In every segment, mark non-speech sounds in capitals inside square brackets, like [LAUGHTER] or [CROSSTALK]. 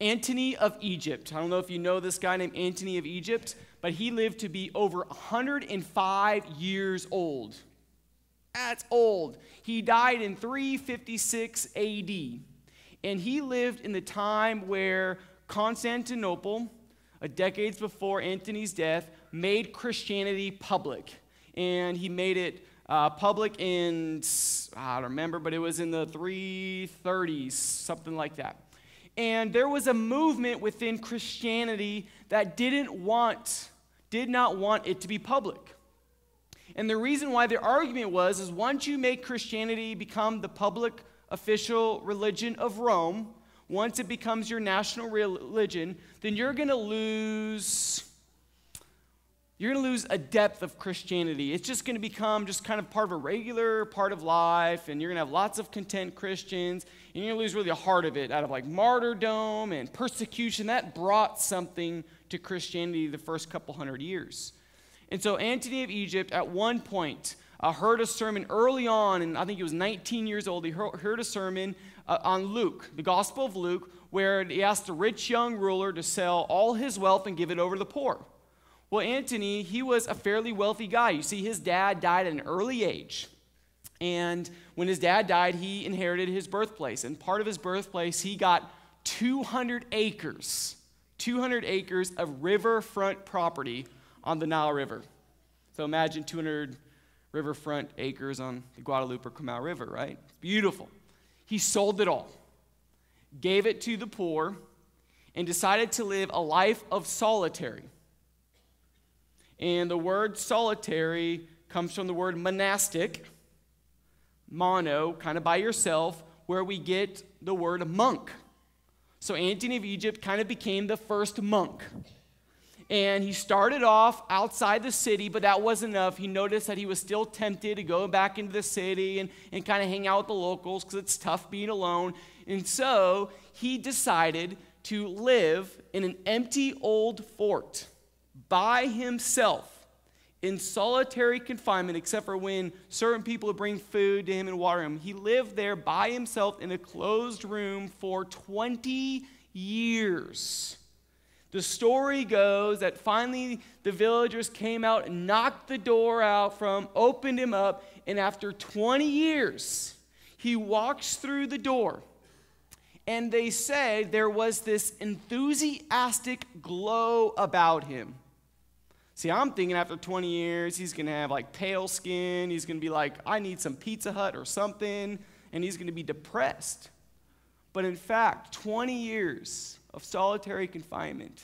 Antony of Egypt. I don't know if you know this guy named Antony of Egypt, but he lived to be over 105 years old. That's old. He died in 356 AD. And he lived in the time where Constantinople, a decades before Antony's death, made Christianity public. And he made it uh, public in, I don't remember, but it was in the 330s, something like that. And there was a movement within Christianity that didn't want, did not want it to be public. And the reason why their argument was is once you make Christianity become the public official religion of Rome, once it becomes your national religion, then you're going to lose you're going to lose a depth of Christianity. It's just going to become just kind of part of a regular part of life, and you're going to have lots of content Christians, and you're going to lose really the heart of it out of like martyrdom and persecution. That brought something to Christianity the first couple hundred years. And so Antony of Egypt, at one point, uh, heard a sermon early on, and I think he was 19 years old. He heard a sermon uh, on Luke, the Gospel of Luke, where he asked a rich young ruler to sell all his wealth and give it over to the poor. Well, Antony, he was a fairly wealthy guy. You see, his dad died at an early age. And when his dad died, he inherited his birthplace. And part of his birthplace, he got 200 acres, 200 acres of riverfront property on the Nile River. So imagine 200 riverfront acres on the Guadalupe or Comal River, right? Beautiful. He sold it all, gave it to the poor, and decided to live a life of solitary. And the word solitary comes from the word monastic, mono, kind of by yourself, where we get the word monk. So Antony of Egypt kind of became the first monk. And he started off outside the city, but that wasn't enough. He noticed that he was still tempted to go back into the city and, and kind of hang out with the locals because it's tough being alone. And so he decided to live in an empty old fort by himself in solitary confinement, except for when certain people would bring food to him and water him. He lived there by himself in a closed room for 20 years. The story goes that finally the villagers came out and knocked the door out from, opened him up, and after 20 years, he walks through the door. And they say there was this enthusiastic glow about him. See, I'm thinking after 20 years, he's going to have like pale skin. He's going to be like, I need some Pizza Hut or something. And he's going to be depressed. But in fact, 20 years of solitary confinement,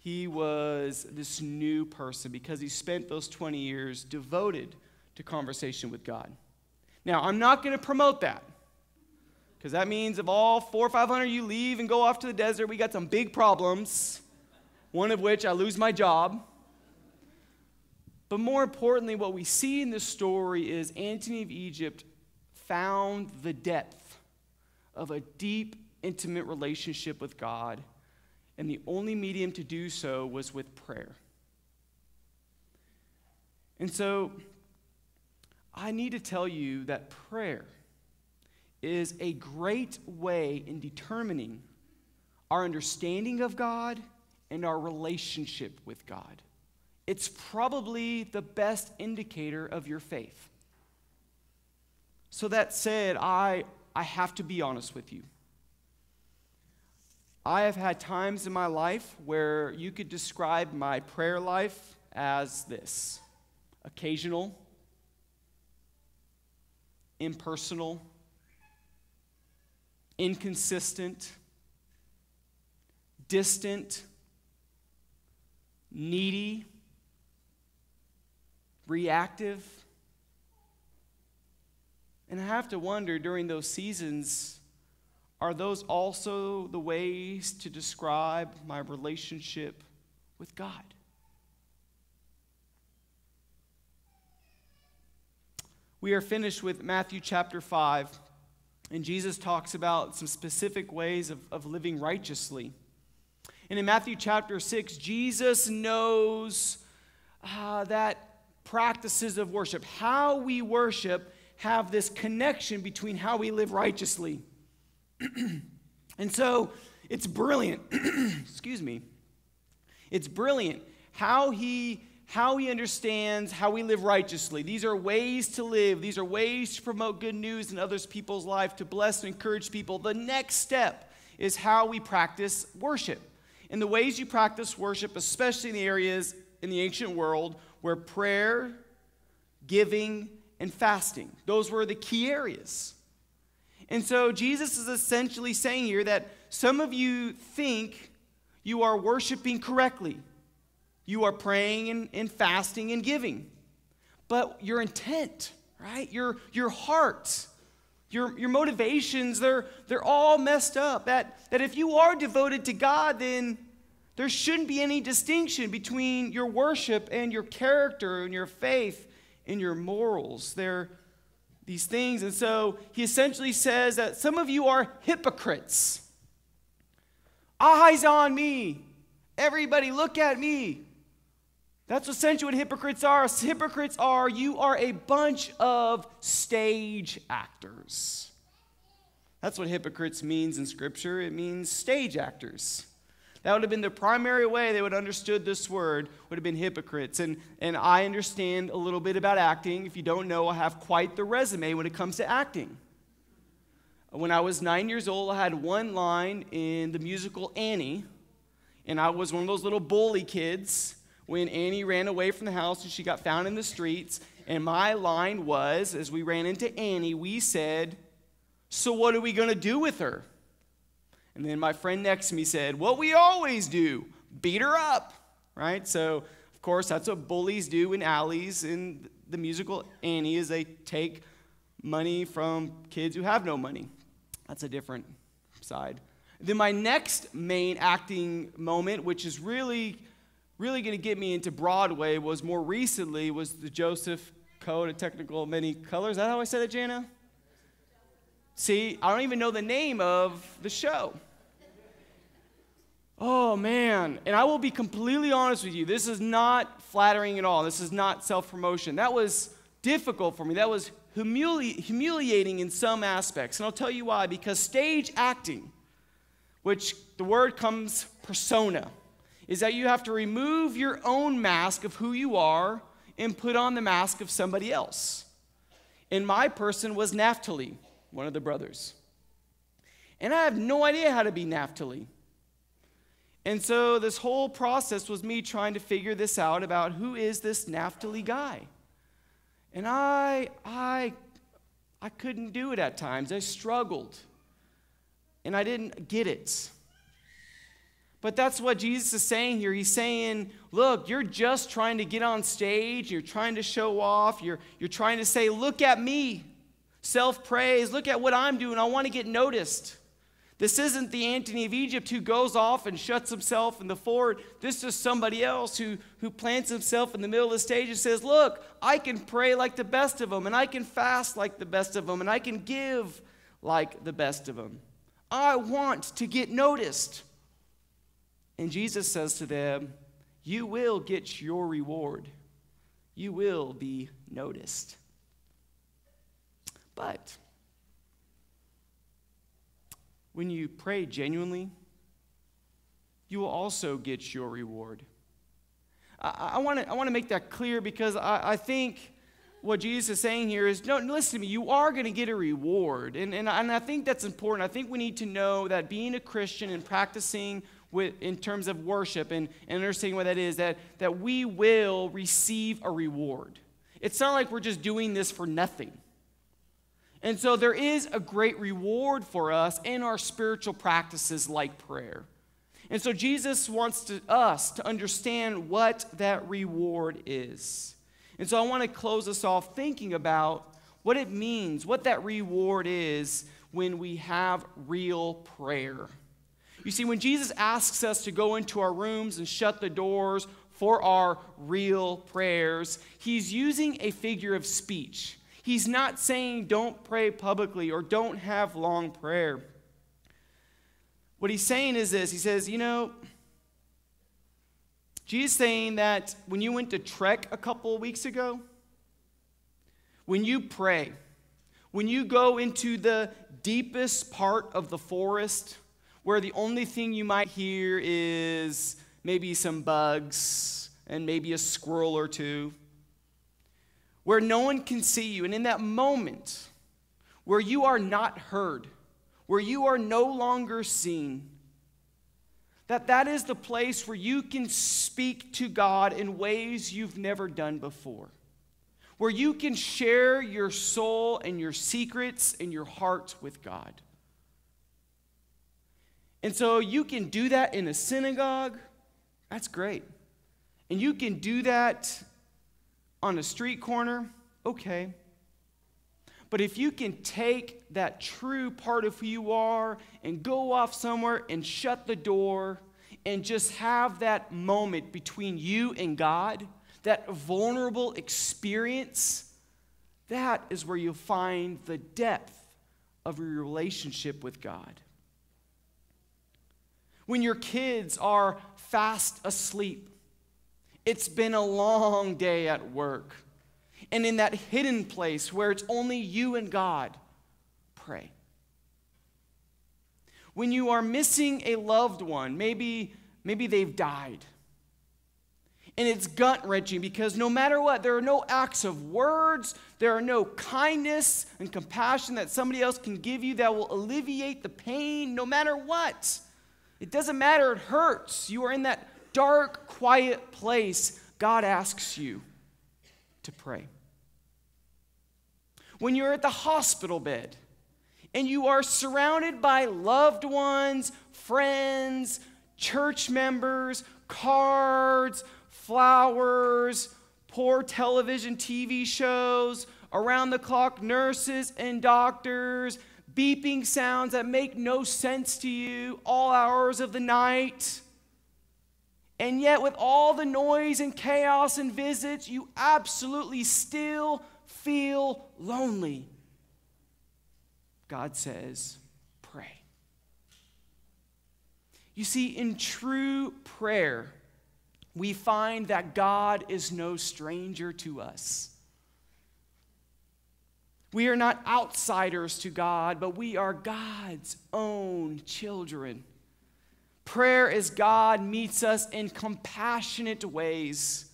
he was this new person because he spent those 20 years devoted to conversation with God. Now, I'm not going to promote that because that means if all four or 500 you leave and go off to the desert, we got some big problems. One of which I lose my job. But more importantly, what we see in this story is Antony of Egypt found the depth of a deep, intimate relationship with God, and the only medium to do so was with prayer. And so, I need to tell you that prayer is a great way in determining our understanding of God and our relationship with God it's probably the best indicator of your faith. So, that said, I, I have to be honest with you. I have had times in my life where you could describe my prayer life as this occasional, impersonal, inconsistent, distant, needy, reactive. And I have to wonder during those seasons are those also the ways to describe my relationship with God? We are finished with Matthew chapter 5, and Jesus talks about some specific ways of, of living righteously. And in Matthew chapter 6, Jesus knows uh, that practices of worship, how we worship, have this connection between how we live righteously. [CLEARS THROAT] and so, it's brilliant. [CLEARS THROAT] Excuse me. It's brilliant how he how he understands how we live righteously. These are ways to live. These are ways to promote good news in others people's life, to bless and encourage people. The next step is how we practice worship. And the ways you practice worship, especially in the areas in the ancient world where prayer, giving, and fasting, those were the key areas. And so Jesus is essentially saying here that some of you think you are worshiping correctly. You are praying and, and fasting and giving. But your intent, right? Your, your heart, your, your motivations, they're, they're all messed up. That, that if you are devoted to God, then there shouldn't be any distinction between your worship and your character and your faith and your morals. They're these things. And so he essentially says that some of you are hypocrites. Eyes on me. Everybody look at me. That's essentially what hypocrites are. Hypocrites are you are a bunch of stage actors. That's what hypocrites means in Scripture. It means stage actors. That would have been the primary way they would have understood this word, would have been hypocrites. And, and I understand a little bit about acting. If you don't know, I have quite the resume when it comes to acting. When I was nine years old, I had one line in the musical Annie, and I was one of those little bully kids when Annie ran away from the house and she got found in the streets. And my line was, as we ran into Annie, we said, So what are we going to do with her? And then my friend next to me said, What we always do beat her up, right? So, of course, that's what bullies do in alleys in the musical Annie is they take money from kids who have no money. That's a different side. Then my next main acting moment, which is really really going to get me into Broadway was more recently was the Joseph Coat of Technicolor Many Colors. Is that how I said it, Jana? See, I don't even know the name of the show. Oh man, and I will be completely honest with you. This is not flattering at all. This is not self promotion. That was difficult for me. That was humili- humiliating in some aspects. And I'll tell you why. Because stage acting, which the word comes persona, is that you have to remove your own mask of who you are and put on the mask of somebody else. And my person was Naphtali, one of the brothers. And I have no idea how to be Naphtali. And so this whole process was me trying to figure this out about who is this Naphtali guy. And I I I couldn't do it at times. I struggled. And I didn't get it. But that's what Jesus is saying here. He's saying, look, you're just trying to get on stage, you're trying to show off, you're, you're trying to say, look at me, self praise, look at what I'm doing, I want to get noticed. This isn't the Antony of Egypt who goes off and shuts himself in the fort. This is somebody else who, who plants himself in the middle of the stage and says, Look, I can pray like the best of them, and I can fast like the best of them, and I can give like the best of them. I want to get noticed. And Jesus says to them, You will get your reward. You will be noticed. But when you pray genuinely, you will also get your reward. I, I want to make that clear because I, I think what Jesus is saying here is no, listen to me, you are going to get a reward. And, and, and I think that's important. I think we need to know that being a Christian and practicing with, in terms of worship and, and understanding what that is, that, that we will receive a reward. It's not like we're just doing this for nothing. And so there is a great reward for us in our spiritual practices like prayer. And so Jesus wants to, us to understand what that reward is. And so I want to close us off thinking about what it means, what that reward is when we have real prayer. You see, when Jesus asks us to go into our rooms and shut the doors for our real prayers, he's using a figure of speech. He's not saying don't pray publicly or don't have long prayer. What he's saying is this He says, you know, Jesus saying that when you went to trek a couple of weeks ago, when you pray, when you go into the deepest part of the forest, where the only thing you might hear is maybe some bugs and maybe a squirrel or two, where no one can see you. And in that moment, where you are not heard, where you are no longer seen, that that is the place where you can speak to God in ways you've never done before. Where you can share your soul and your secrets and your heart with God. And so you can do that in a synagogue. That's great. And you can do that on a street corner. Okay. But if you can take that true part of who you are and go off somewhere and shut the door and just have that moment between you and God, that vulnerable experience, that is where you'll find the depth of your relationship with God. When your kids are fast asleep, it's been a long day at work and in that hidden place where it's only you and God, pray. When you are missing a loved one, maybe, maybe they've died. And it's gut wrenching because no matter what, there are no acts of words, there are no kindness and compassion that somebody else can give you that will alleviate the pain, no matter what. It doesn't matter, it hurts. You are in that dark, quiet place. God asks you to pray when you're at the hospital bed and you are surrounded by loved ones, friends, church members, cards, flowers, poor television TV shows, around the clock nurses and doctors, beeping sounds that make no sense to you, all hours of the night. And yet, with all the noise and chaos and visits, you absolutely still feel lonely, God says, pray. You see, in true prayer, we find that God is no stranger to us. We are not outsiders to God, but we are God's own children. Prayer is God meets us in compassionate ways,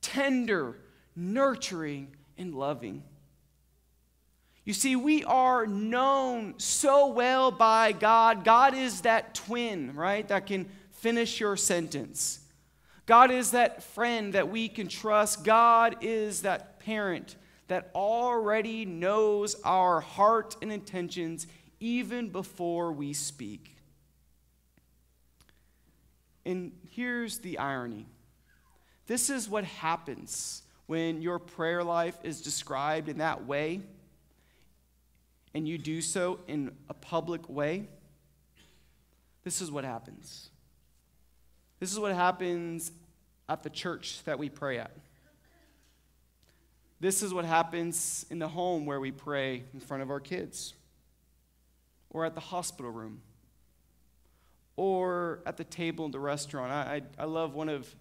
tender, nurturing, and loving. You see, we are known so well by God. God is that twin, right, that can finish your sentence. God is that friend that we can trust. God is that parent that already knows our heart and intentions even before we speak. And here's the irony this is what happens when your prayer life is described in that way and you do so in a public way, this is what happens. This is what happens at the church that we pray at. This is what happens in the home where we pray in front of our kids, or at the hospital room, or at the table in the restaurant. I, I, I love one of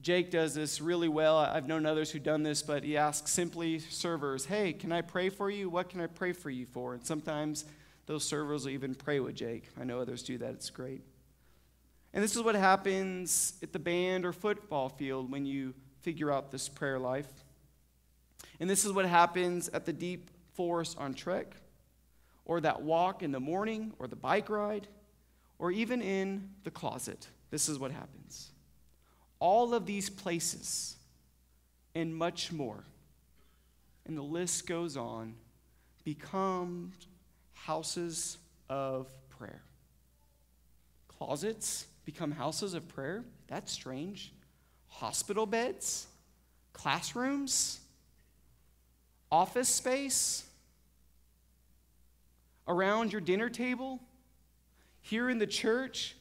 Jake does this really well. I've known others who've done this, but he asks simply servers, Hey, can I pray for you? What can I pray for you for? And sometimes those servers will even pray with Jake. I know others do that, it's great. And this is what happens at the band or football field when you figure out this prayer life. And this is what happens at the deep forest on trek, or that walk in the morning, or the bike ride, or even in the closet. This is what happens all of these places and much more, and the list goes on, become houses of prayer. Closets become houses of prayer? That's strange. Hospital beds? Classrooms? Office space? Around your dinner table? Here in the church?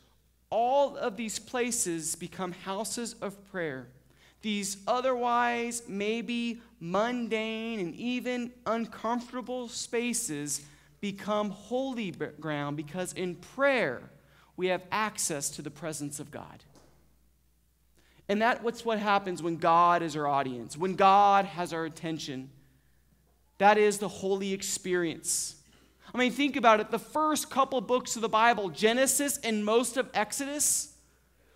all of these places become houses of prayer. These otherwise maybe mundane and even uncomfortable spaces become holy ground because in prayer we have access to the presence of God. And that's what happens when God is our audience, when God has our attention. That is the holy experience. I mean, think about it. The first couple books of the Bible, Genesis and most of Exodus,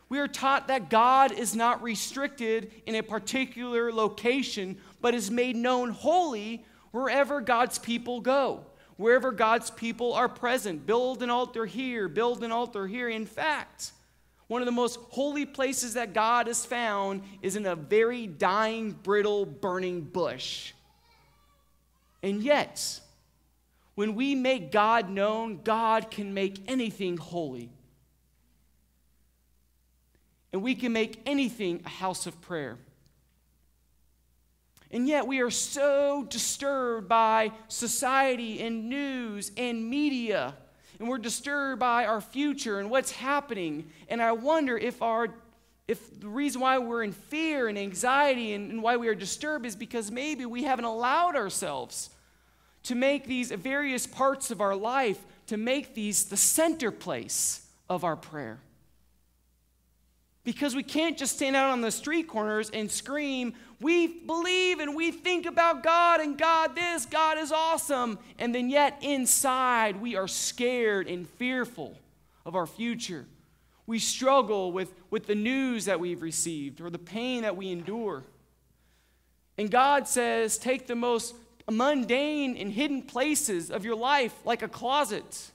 we are taught that God is not restricted in a particular location, but is made known wholly wherever God's people go, wherever God's people are present. Build an altar here, build an altar here. In fact, one of the most holy places that God is found is in a very dying, brittle, burning bush. And yet, when we make God known, God can make anything holy. And we can make anything a house of prayer. And yet, we are so disturbed by society and news and media. And we're disturbed by our future and what's happening. And I wonder if, our, if the reason why we're in fear and anxiety and, and why we are disturbed is because maybe we haven't allowed ourselves to make these various parts of our life, to make these the center place of our prayer. Because we can't just stand out on the street corners and scream, we believe and we think about God and God this, God is awesome. And then yet inside we are scared and fearful of our future. We struggle with, with the news that we've received or the pain that we endure. And God says, take the most mundane and hidden places of your life, like a closet,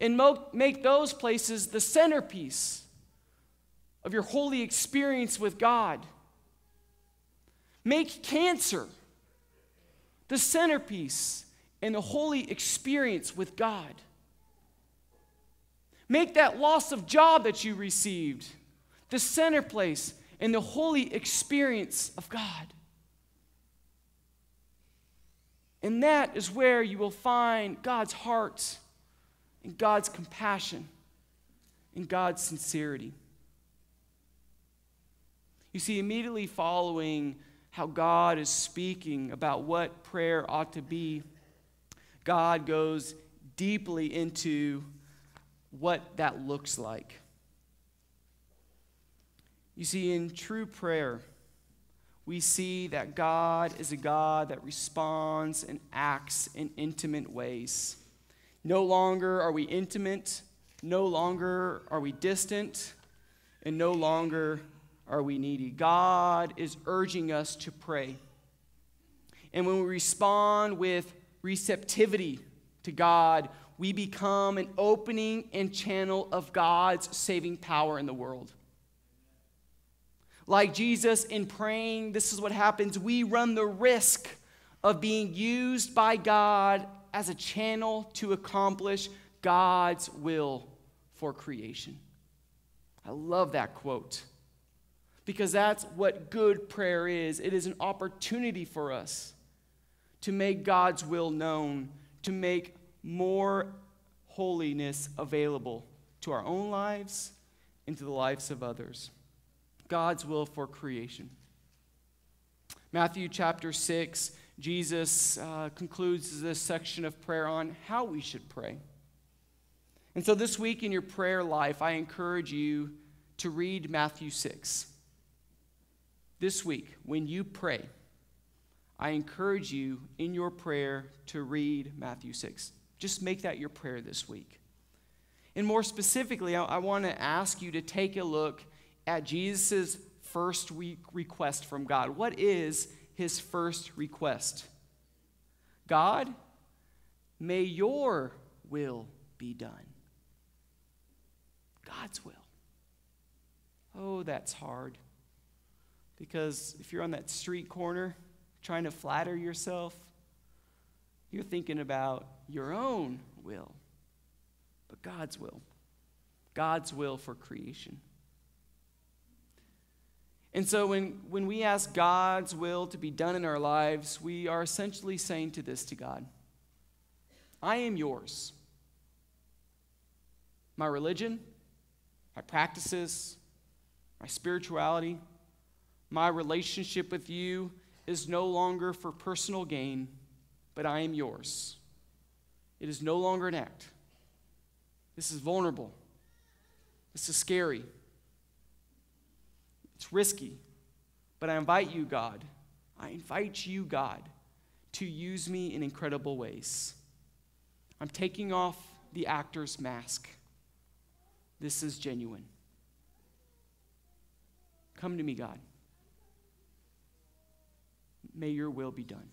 and make those places the centerpiece of your holy experience with God. Make cancer the centerpiece and the holy experience with God. Make that loss of job that you received the center place and the holy experience of God. And that is where you will find God's heart and God's compassion and God's sincerity. You see, immediately following how God is speaking about what prayer ought to be, God goes deeply into what that looks like. You see, in true prayer, we see that God is a God that responds and acts in intimate ways. No longer are we intimate, no longer are we distant, and no longer are we needy? God is urging us to pray. And when we respond with receptivity to God, we become an opening and channel of God's saving power in the world. Like Jesus in praying, this is what happens. We run the risk of being used by God as a channel to accomplish God's will for creation. I love that quote because that's what good prayer is. It is an opportunity for us to make God's will known, to make more holiness available to our own lives and to the lives of others. God's will for creation. Matthew chapter 6, Jesus uh, concludes this section of prayer on how we should pray. And so this week in your prayer life, I encourage you to read Matthew 6 this week, when you pray, I encourage you in your prayer to read Matthew 6. Just make that your prayer this week. And more specifically, I, I want to ask you to take a look at Jesus' first re- request from God. What is his first request? God, may your will be done. God's will. Oh, that's hard. Because if you're on that street corner trying to flatter yourself, you're thinking about your own will, but God's will. God's will for creation. And so when, when we ask God's will to be done in our lives, we are essentially saying to this to God I am yours. My religion, my practices, my spirituality, my relationship with you is no longer for personal gain, but I am yours. It is no longer an act. This is vulnerable. This is scary. It's risky. But I invite you, God, I invite you, God, to use me in incredible ways. I'm taking off the actor's mask. This is genuine. Come to me, God. May your will be done.